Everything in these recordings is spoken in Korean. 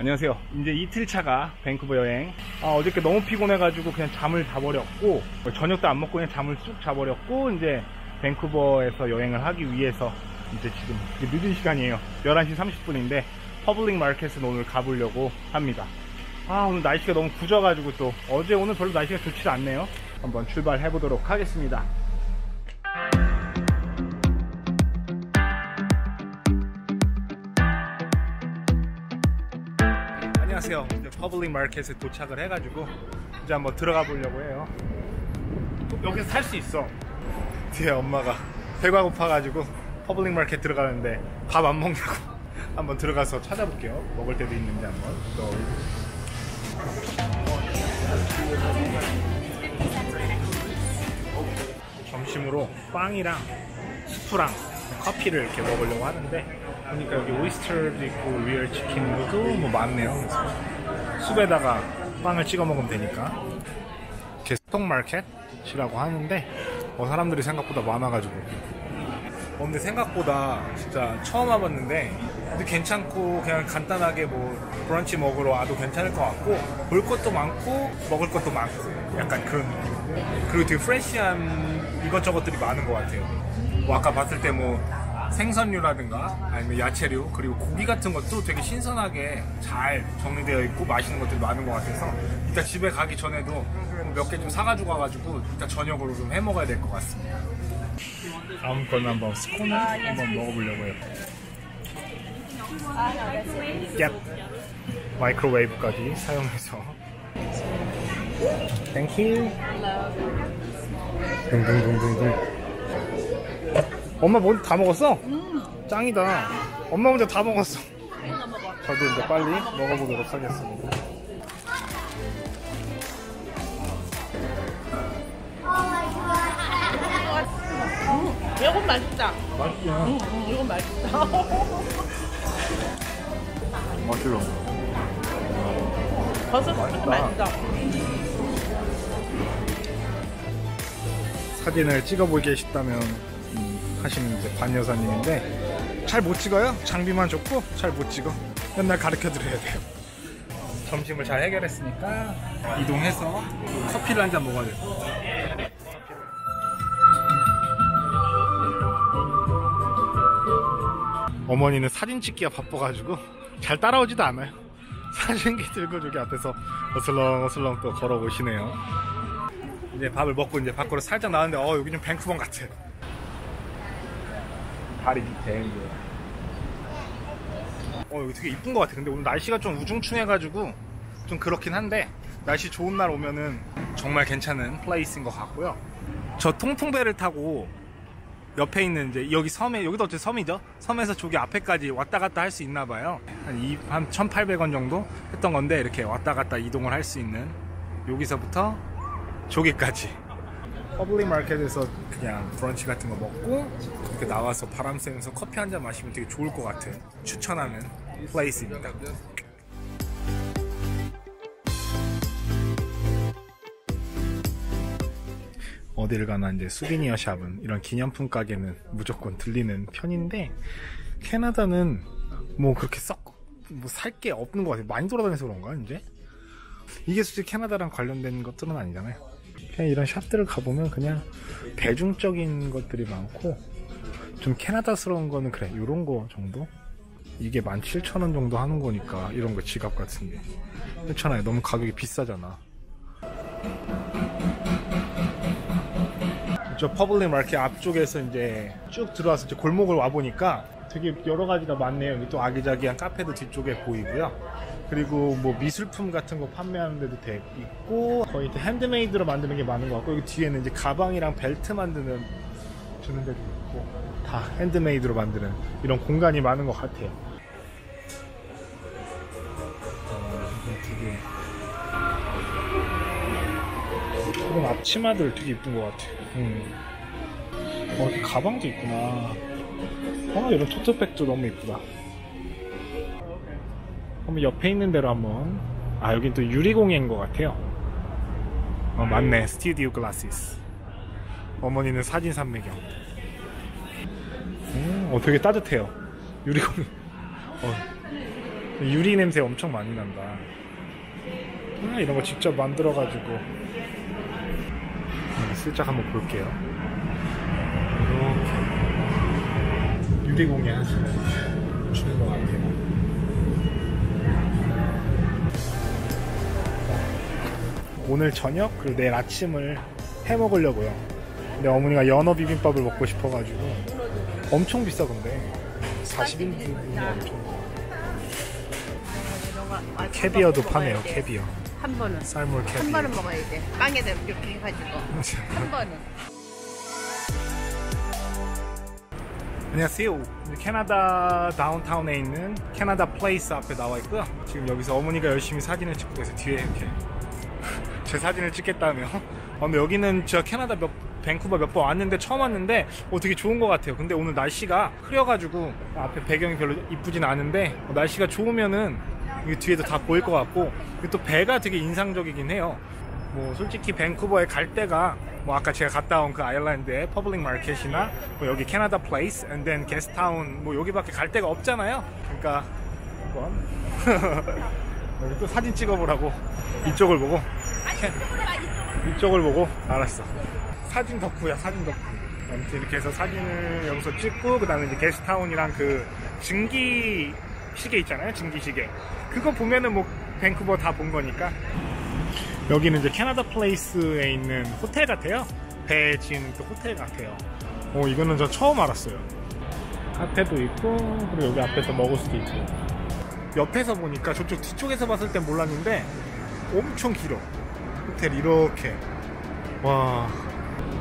안녕하세요. 이제 이틀차가 밴쿠버 여행. 아, 어저께 너무 피곤해가지고 그냥 잠을 자버렸고, 저녁도 안 먹고 그냥 잠을 쑥 자버렸고, 이제 밴쿠버에서 여행을 하기 위해서 이제 지금 늦은 시간이에요. 11시 30분인데, public market은 오늘 가보려고 합니다. 아, 오늘 날씨가 너무 궂어가지고 또, 어제 오늘 별로 날씨가 좋지 않네요. 한번 출발해 보도록 하겠습니다. 이제 public market에 도착을 해가지고 이제 한번 들어가 보려고 해요. 여기서 살 수 있어. 뒤에 엄마가 배가 고파가지고 public market 들어가는데 밥 안 먹냐고 한번 들어가서 찾아볼게요. 먹을 때도 있는지 한번. 또 점심으로 빵이랑 스프랑 커피를 이렇게 먹으려고 하는데 보니까 여기 오이스터도 있고 real 치킨도 뭐 많네요. 스프에다가 빵을 찍어 먹으면 되니까 스톡 마켓이라고 하는데 어, 사람들이 생각보다 많아가지고 어, 근데 생각보다 진짜 처음 와봤는데 근데 괜찮고 그냥 간단하게 뭐 브런치 먹으러 와도 괜찮을 것 같고 볼 것도 많고 먹을 것도 많고 약간 그런 그리고 되게 fresh한 이것저것들이 많은 것 같아요. 뭐 아까 봤을 때뭐 생선류라든가 아니면 야채류 그리고 고기 같은 것도 되게 신선하게 잘 정리되어 있고 맛있는 것들이 많은 것 같아서 이따 집에 가기 전에도 몇 개 좀 사가지고 와가지고 이따 저녁으로 좀 해 먹어야 될 것 같습니다. 다음 거는 한번 스콘을 한번 먹어보려고 해요. 얍. 마이크로웨이브까지 사용해서. Thank you 둥둥둥둥둥 엄마 먼저 다 먹었어? 짱이다 엄마 먼저 다 먹었어 저도 이제 빨리 먹어보도록 하겠습니다 이건 맛있다. 맛있지? 응, 응, 이건 맛있다. 맛있어 버섯 맛있다. 맛있다. 사진을 찍어보고 계시다면 음, 하시는 이제 반 여사님인데 잘 못 찍어요? 장비만 좋고 잘 못 찍어. 맨날 가르쳐 드려야 돼요. 점심을 잘 해결했으니까 이동해서 커피를 한 잔 먹어야 돼요. 어머니는 사진 찍기가 바빠가지고 잘 따라오지도 않아요. 사진기 들고 저기 앞에서 어슬렁 어슬렁 또 걸어오시네요. 이제 밥을 먹고 이제 밖으로 살짝 나왔는데 어 여기 좀 밴쿠버 같아. 다리 밑에. 어 여기 되게 이쁜 것 같아. 근데 오늘 날씨가 좀 우중충해가지고 좀 그렇긴 한데 날씨 좋은 날 오면은 정말 괜찮은 place인 것 같고요. 저 통통배를 타고 옆에 있는 이제 여기 섬에 여기도 어째 섬이죠? 섬에서 저기 앞에까지 왔다 갔다 할 수 있나 봐요. 한, 이, 한 1,800원 정도 했던 건데 이렇게 왔다 갔다 이동을 할 수 있는 여기서부터 저기까지 public market에서 그냥 브런치 같은 거 먹고 이렇게 나와서 바람 쐬면서 커피 한 잔 마시면 되게 좋을 것 같은 추천하는 place입니다. 어딜 가나 이제 수비니어 샵은 이런 기념품 가게는 무조건 들리는 편인데 캐나다는 뭐 그렇게 썩 뭐 살 게 없는 것 같아요. 많이 돌아다녀서 그런가 이제? 이게 솔직히 캐나다랑 관련된 것들은 아니잖아요. 그냥 이런 샵들을 가보면 그냥 대중적인 것들이 많고 좀 캐나다스러운 거는 그래. 요런 거 정도? 이게 17,000원 정도 하는 거니까 이런 거 지갑 같은 게. 그렇잖아요. 너무 가격이 비싸잖아. 저 public market 앞쪽에서 이제 쭉 들어와서 이제 골목을 와보니까 되게 여러 가지가 많네요. 여기 또 아기자기한 카페도 뒤쪽에 보이고요 그리고 뭐 미술품 같은 거 판매하는 데도 돼 있고 거의 handmade로 만드는 게 많은 것 같고 여기 뒤에는 이제 가방이랑 벨트 만드는 주는 데도 있고 다 handmade로 만드는 이런 공간이 많은 것 같아요. 어, 되게 이런 앞치마들 되게 이쁜 것 같아요. 음. 어, 가방도 있구나. 어, 이런 토트백도 너무 이쁘다. 한번 옆에 있는 대로 한번. 아 여긴 또 유리공예인 것 같아요. 어 맞네. 스튜디오 글라시스. 어머니는 사진 산매경. 음, 어 되게 따뜻해요. 유리공예. 어, 유리 냄새 엄청 많이 난다. 아, 이런 거 직접 만들어 가지고. 네, 슬쩍 한번 볼게요. 이렇게. 유리공예 하시는 주는 것 같아요. 오늘 저녁 그리고 내일 아침을 해 먹으려고요. 근데 어머니가 연어 비빔밥을 먹고 싶어가지고 엄청 비싸 근데 40인분이 엄청 캐비어도 파네요 캐비어 한 번은. salmon 캐비어 한 번은 먹어야 돼. 빵에다 이렇게 해가지고. 한 번은. 안녕하세요. 캐나다 다운타운에 있는 캐나다 플레이스 앞에 나와 있고요. 지금 여기서 어머니가 열심히 사진을 찍고 계세요. 뒤에 이렇게 제 사진을 찍겠다며. 어, 여기는 저 캐나다 몇 밴쿠버 몇 번 왔는데 처음 왔는데 어, 되게 좋은 것 같아요. 근데 오늘 날씨가 흐려가지고 앞에 배경이 별로 이쁘진 않은데 어, 날씨가 좋으면은 이 뒤에도 다 보일 것 같고 또 배가 되게 인상적이긴 해요. 뭐 솔직히 밴쿠버에 갈 데가 뭐 아까 제가 갔다 온 그 island의 public market이나 뭐 여기 캐나다 플레이스 then 개스타운 뭐 여기밖에 갈 데가 없잖아요. 그러니까 한번 여기 또 사진 찍어보라고 이쪽을 보고 캐- 이쪽을 보고 알았어. 사진 덕후야 사진 덕후. 아무튼 이렇게 해서 사진을 여기서 찍고 그 다음에 이제 게스트타운이랑 그 증기 시계 있잖아요. 증기 시계. 그거 보면은 뭐 밴쿠버 다 본 거니까 여기는 이제 캐나다 플레이스에 있는 호텔 같아요. 배 지은 그 호텔 같아요. 어, 이거는 저 처음 알았어요. 카페도 있고, 그리고 여기 앞에서 먹을 수도 있고. 옆에서 보니까 저쪽 뒤쪽에서 봤을 땐 몰랐는데 엄청 길어. 호텔 이렇게. 와.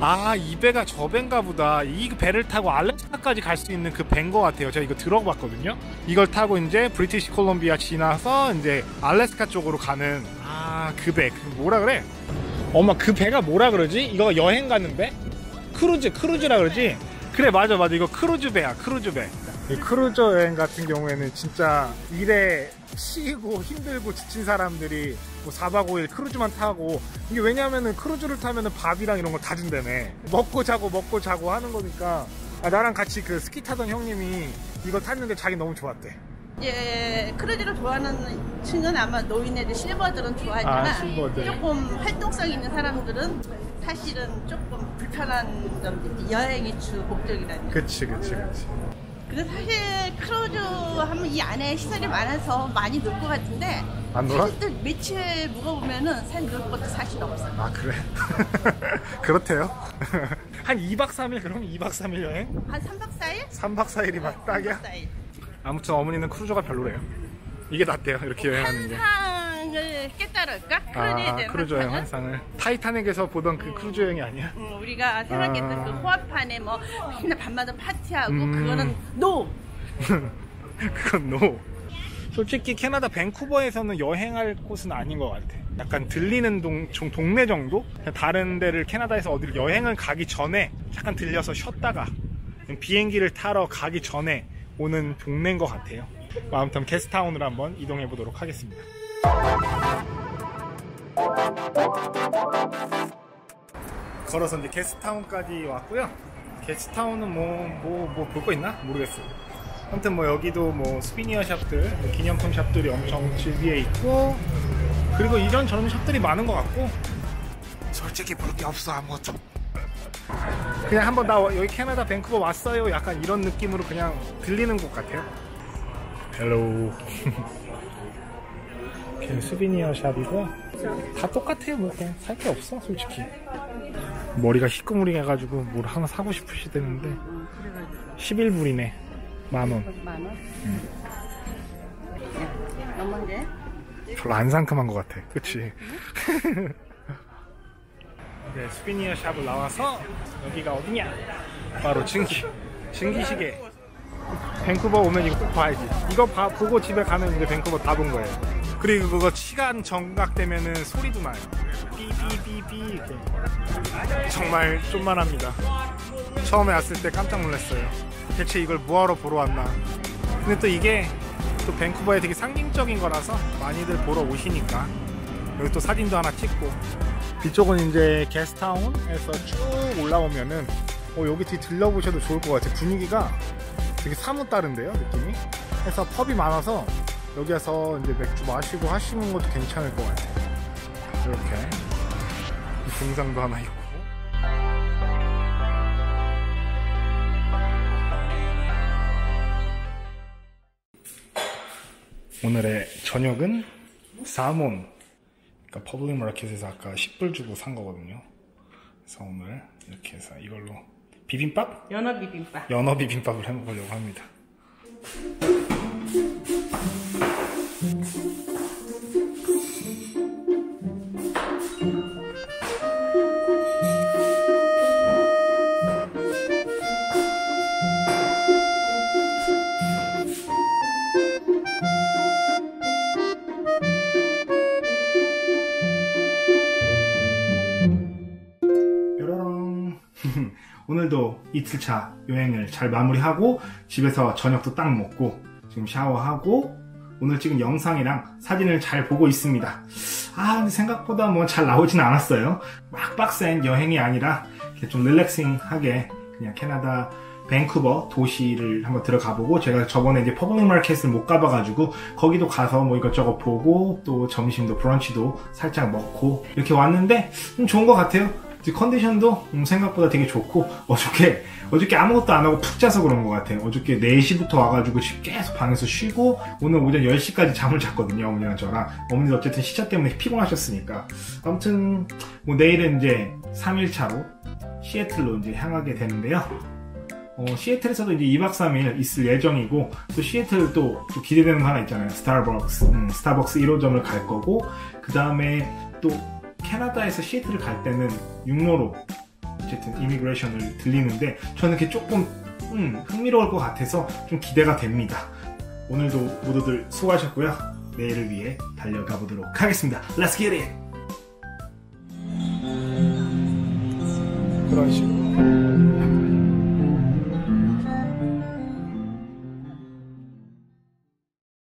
아, 이 배가 저 배인가 보다. 이 배를 타고 알래스카까지 갈 수 있는 그 배인 것 같아요. 제가 이거 들어봤거든요. 이걸 타고 이제 브리티시 콜롬비아 지나서 이제 알래스카 쪽으로 가는 아, 그 배. 그 뭐라 그래? 엄마 그 배가 뭐라 그러지? 이거 여행 가는 배? 크루즈, 크루즈라 그러지? 그래, 맞아, 맞아. 이거 크루즈 배야, 크루즈 배. 이 크루즈 여행 같은 경우에는 진짜 일에 치이고 힘들고 지친 사람들이 뭐 4박 5일 크루즈만 타고 이게 왜냐면은 크루즈를 타면은 밥이랑 이런 거다 준다며. 먹고 자고 먹고 자고 하는 거니까. 아, 나랑 같이 그 스키 타던 형님이 이거 탔는데 자기 너무 좋았대. 이제 크루즈를 좋아하는 층은 아마 노인네들 실버들은 좋아하지만 아, 실버들. 조금 활동성 있는 사람들은 사실은 조금 불편한 점들이 여행의 주 목적이라는 그치 그치 그치 근데 사실 크루즈 하면 이 안에 시설이 많아서 많이 놀 것 같은데 안 놀아? 사실 또 며칠 묵어보면은 사실 놀 것도 사실 없어 아 그래? 그렇대요 한 2박 3일 그럼 2박 3일 여행? 한 3박 4일? 3박 4일이 막 딱이야? 4일 아무튼 어머니는 크루즈가 별로래요 이게 낫대요 이렇게 여행하는 게 환상을 깨달을까? 크루즈에 아, 대한 크루즈 여행 환상을? 타이타닉에서 보던 그 크루즈 여행이 아니야? 음, 우리가 생각했던 아. 그 갑판에 뭐 맨날 밤마다 파티하고 음. 그거는 no! 그건 no. 솔직히 캐나다 밴쿠버에서는 여행할 곳은 아닌 것 같아. 약간 들리는 동, 종- 동네 정도? 다른 데를 캐나다에서 어디를 여행을 가기 전에 잠깐 들려서 쉬었다가 비행기를 타러 가기 전에 오는 동네인 것 같아요. 뭐 아무튼 게스트타운으로 한번 이동해 보도록 하겠습니다. 걸어서 이제 게스트타운까지 왔고요. 게스트타운은 뭐 뭐 뭐 볼 거 있나 모르겠어. 아무튼 뭐 여기도 뭐 스피니어 샵들, 뭐 기념품 샵들이 엄청 즐비해 있고 그리고 이런 저런 샵들이 많은 것 같고 솔직히 볼 게 없어 아무것도. 그냥 한번 나 여기 캐나다 밴쿠버 왔어요. 약간 이런 느낌으로 그냥 들리는 곳 같아요. Hello. 이렇게 souvenir shop이고. 다 똑같아요. 뭐 그냥 살 게 없어 솔직히. 머리가 희끄무리해가지고 뭘 하나 사고 싶으시대는데 11불이네. 만원. 만 원? 넘는데? 별로 안 상큼한 것 같아. 그치? 네, souvenir shop을 나와서 여기가 어디냐? 바로 증기 증기시계. 밴쿠버 오면 이거 꼭 봐야지. 이거 봐, 보고 집에 가면 이제 밴쿠버 다 본 거예요 그리고 그거 시간 정각되면은 소리도 나요. 삐삐삐삐 이렇게. 정말 쪼만합니다. 처음에 왔을 때 깜짝 놀랐어요. 대체 이걸 뭐하러 보러 왔나. 근데 또 이게 또 밴쿠버에 되게 상징적인 거라서 많이들 보러 오시니까 여기 또 사진도 하나 찍고. 뒤쪽은 이제 게스트타운에서 쭉 올라오면은 어, 여기 뒤 들러보셔도 좋을 것 같아요. 분위기가 되게 사뭇 다른데요 느낌이? 그래서 펍이 많아서 여기서 이제 맥주 마시고 하시는 것도 괜찮을 것 같아요. 이렇게 등상도 하나 있고. 오늘의 저녁은 salmon. 그러니까 public market에서 아까 10불 주고 산 거거든요. 그래서 오늘 이렇게 해서 이걸로 비빔밥? 연어 비빔밥. 연어 비빔밥을 해 먹으려고 합니다. 뾰로롱. 오늘도 이틀차 여행을 잘 마무리하고 집에서 저녁도 딱 먹고 지금 샤워하고 오늘 찍은 영상이랑 사진을 잘 보고 있습니다. 아, 생각보다 뭐 잘 나오진 않았어요. 막 빡센 여행이 아니라 좀 relaxing하게 그냥 캐나다 밴쿠버 도시를 한번 들어가 보고 제가 저번에 이제 public market을 못 가봐가지고 거기도 가서 뭐 이것저것 보고 또 점심도 브런치도 살짝 먹고 이렇게 왔는데 좀 좋은 것 같아요. 컨디션도 음, 생각보다 되게 좋고 어저께 어저께 아무것도 안 하고 푹 자서 그런 것 같아요. 어저께 4시부터 와가지고 집 계속 방에서 쉬고 오늘 오전 10시까지 잠을 잤거든요. 어머니랑 저랑 어머니도 어쨌든 시차 때문에 피곤하셨으니까 아무튼 뭐 내일은 이제 3일차로 시애틀로 이제 향하게 되는데요. 어, 시애틀에서도 이제 2박 3일 있을 예정이고, 또 시애틀 또, 또 기대되는 거 하나 있잖아요. 스타벅스. 음, 스타벅스 1호점을 갈 거고, 그 다음에 또 캐나다에서 시애틀을 갈 때는 육로로 어쨌든 이미그레이션을 들리는데, 저는 그게 조금, 음, 흥미로울 것 같아서 좀 기대가 됩니다. 오늘도 모두들 수고하셨고요. 내일을 위해 달려가 보도록 하겠습니다. Let's get it! 그런 식으로.